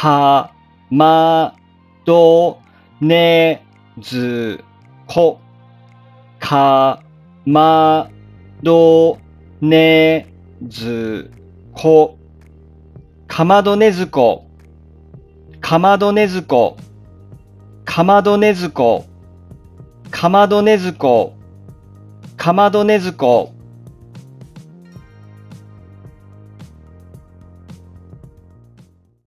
かまどねずこ。かまどねずこ。かまどねずこ。かまどねずこ。かまどねずこ。かまどねずこ。かまどねずこ。